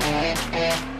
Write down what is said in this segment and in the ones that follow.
Música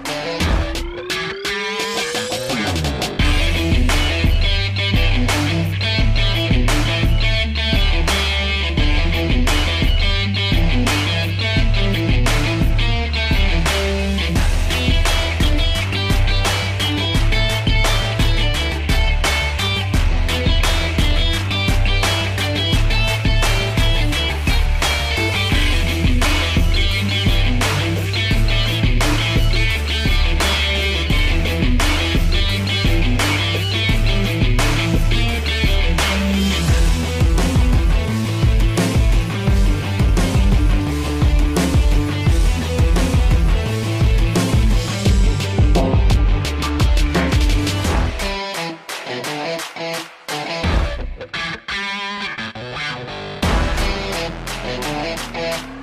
Thank